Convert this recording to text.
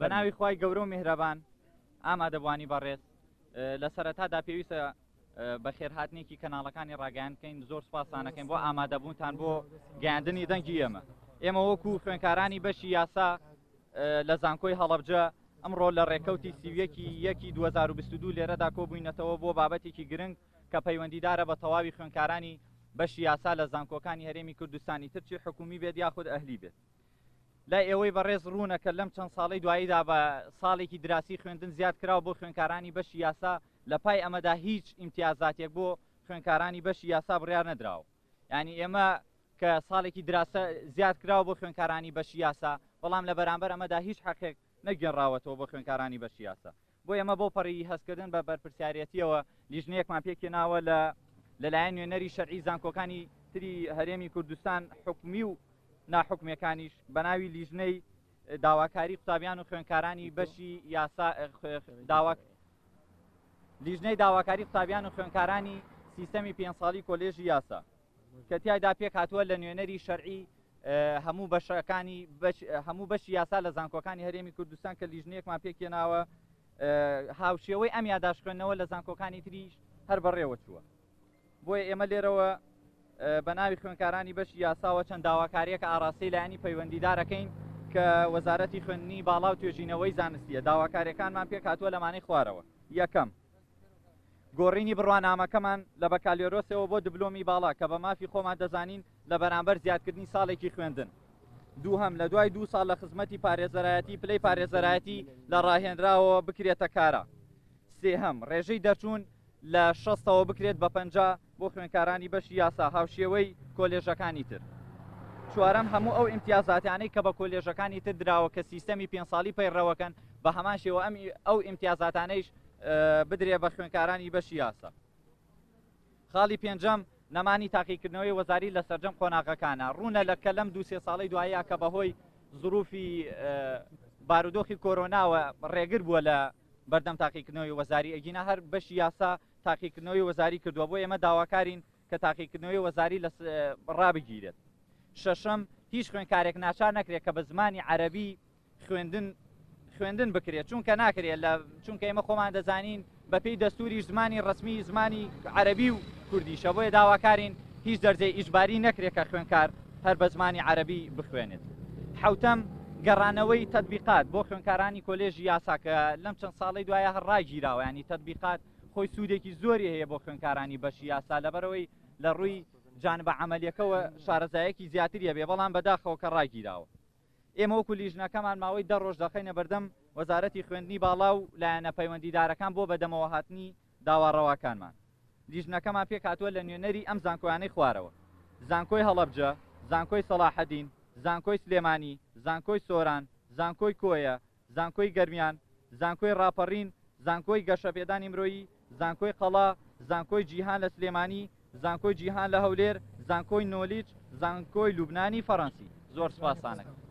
بەناوی خوای گەورە و میهرەبان ئامادەبوانی بەڕێز لە سەرەتادا پێویستە بەخێرهاتنێکی کەناڵەکانی ڕاگەیان بکەین زۆر سپاسانەکەین بۆ ئامادەبوونتان بۆ گەاندنی دەنگی ئێمە ئێمە وەکو خوێنکارانی بەشی یاسا لە زانکۆی هەڵەبجە ئەمڕۆ لە ڕێکەوتی سیویەکی یەکی 2022 لێرەدا کۆبووینەتەوە بۆ بابەتێکی گرنگ کە پەیوەندیدارە بە تەواوی خوێنکارانی بەشی یاسا لە زانکۆکانی هەرێمی کوردستانی ترچی حکومی بێت یاخود ئەهلی بێت لای ئێوەی بەڕێز ڕوونە کە لەم چەند ساڵی دواییدا بە ساڵێکی دراسی خوێندن زیاد کراوە بۆ خوێنکارانی بەشی یاسا لە پای ئەمەدا هیچ ئیمتیازاتێک بۆ خوێنکارانی بەشی یاسا بڕیار نەدراوە یعنی ئێمە کە ساڵێکی دراسە زیاد کراوە بۆ خوێنکارانی بەشی یاسا بەڵام لە بەرامبەر ئەمەدا هیچ حەقێک نەگەڕاوەتەوە بۆ خوێنکارانی بەشی یاسا بۆیە ئێمە بۆ پەڕی هەستکردن بە بەرپرسیارێتیەوە لیژنەیەکمان پێکهێناوە لە لەلایەن نوێنەری شەرعی زانکۆکانی تری هەرێمی کوردستان حکومی و ناحکمەکانیش بەناوی لیژنەی داواکاری قوتابیان و خوێنکارانی بەشی یاسا داواک لیژنەی داواکاری قوتابیان و خوێنکارانی سیستەمی پێ ساڵی کۆلێژی یاسا کە تیایدا پێکهاتووە لە نوێنەری شەرعی هەموو بەشەکانی هەموو بەشی یاسا لە زانکۆکانی هەرێمی کوردستان کە لیژنەیەکمان پێکێناوە هاوشێوەی ئەم یاداش خوێندنەوە لە زانکۆکانی تریش هەر بەڕێوە چووە بۆیە ئێمە لێرەوە بە ناوی خوێنکارانی بەش یاساوە چەند داواکاریەکە ئاراسی لایەنی پەیوەندیدارەکەین کە وەزارەتی خوێندنی باڵا و توێژینەوەی زانستیە داواکارەکانمان پێک هاتووە لەمانەی خوارەوە یەکەم گۆڕینی بڕوانامەکەمان لە بەکالۆرۆسەوە بۆ دبلۆمی باڵا کە بە مافی خۆمان دەزانین لە بەرامبەر زیادکردنی ساڵێکی خوێندن دووهەم لە دوای دوو ساڵ لە خزمەتی پارێزەرایەتی پلەی پارێزەرایەتی لە ڕاهێنراوە بکرێتە کارە سێهەم ڕێژەی دەرچوون لە شەستەوە بکرێت بە پەنجا بۆ خوێندکارانی بەشی یاسا هاوشێوەی کۆلێژەکانی تر. چوارەم هەموو ئەو ئیمتیازاتیانەی کە بە کۆلێژەکانی تر دراوە کە سیستەمی پێ ساڵی پەیڕەوەکەن بە هەمان شێوە ئەم ئەو ئیمتیازاتانەیش بدرێ بە خوێندکارانی بەشی یاسا. خاڵی پێنجەم نەمانی تاقیکردنەوەی وەزاری لە سەررجەم قۆناغەکانە ڕوونە لە کە لەم دو سێ ساڵی دوایە کە بەهۆی زروفی بارودۆخی کۆرۆناوە ڕێگر بووە لە بەردەم تاقیکردنەوەی وەزاری ئەگینا هەر بەشی یاسا تاقیکردنەوەی وەزاری کردووە بۆ ئێمە داواکارین کە تاقیکردنەوەی وەزاری لە ڕابگیرێت شەشەم هیچ خوێنکارێک ناچار نەکرێت کە بە زمانی عەربی خوێندن خوێندن بکرێت چونکە ناکرێت لە چونکە ئێمە خۆمان دەزانین بەپی دەستوری زمانی ڕسمی زمانی عەربی و کوردیشە بۆیە داواکارین هیچ دەرجەی ئیشباری نەکرێت کە خوێنکار هەر بە زمانی عەرەبی بخوێنێت. حەوتەم، گەڕانەوەی تەتبیقات بۆ خوێندکارانی کۆلێژی یاسا کە لەم چەند ساڵەی دوایە هەر ڕاگیراوە، یانی تەتبیقات خۆی سوودێکی زۆری هەیە بۆ خوێندکارانی بەشی یاسا لەبەرئەوەی لە ڕووی جانبە عەمەلییەکەوە شارەزاییەکی زیاتری هەبێ، بەڵام بەداخەوە کە ڕاگیراوە. ئێمە وەکو لیژنەکەمان ماوەی دە ڕۆژ دەخەینە بەردەم وەزارەتی خوێندنی باڵا و لایەنە پەیوەندیدارەکان بۆ بەدەمەوەهاتنی داوا ڕەواکانمان لیژنەکەمان پێکهاتووە لە نوێنەری ئەم زانکۆیانەی خوارەوە، زانکۆی هەڵەبجە، زانکۆی سەڵاحەدین، زانکۆی سلێمانی، زانکۆی سۆران، زانکۆی کۆیە، زانکۆی گەرمیان، زانکۆی ڕاپەڕین، زانکۆی گەشەپێدانی مرۆیی، زانکۆی قەڵا، زانکۆی جیهان لە سلێمانی، زانکۆی جیهان لە هەولێر، زانکۆی نۆلیچ، زانکۆی لوبنانی فەرەنسی. زۆر سوپاس خانەکەم.